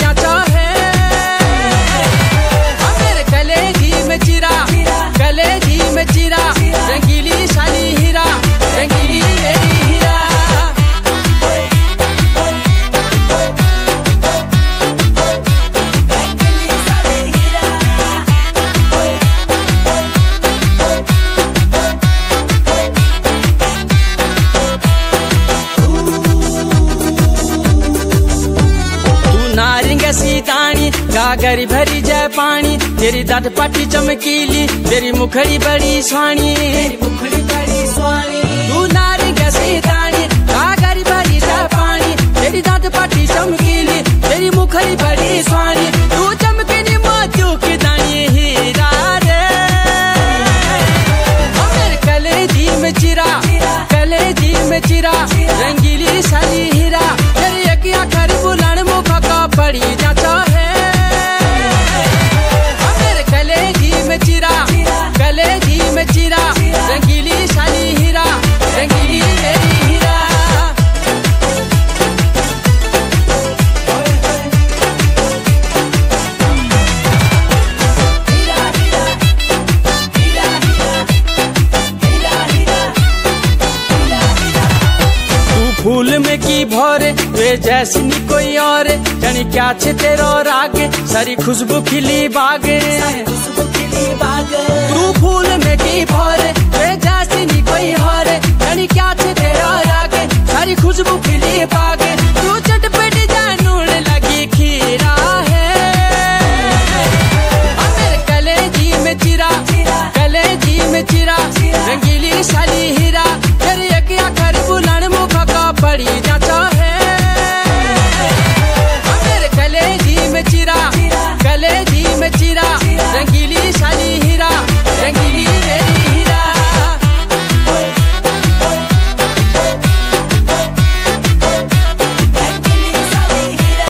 I got your head. गागरी भरी जय पानी तेरी दाट पाटी चमकीली तेरी मुखड़ी बड़ी स्वाणी मुखड़ी बड़ी स्वाणी तू नारी दानी भरी जय पानी तेरी पाटी चमकीली तेरी मुखड़ी बड़ी स्वाणी तू चमकीली मोतियों की दानी हीरा रे मेरे कलेजी में चिरा कलेजी में चिरा। फूल में की भरे वे जैसी नी कोई और। जानी क्या छे तेरो रागे सारी खुशबू खिली बागे। तू फूल में की भरे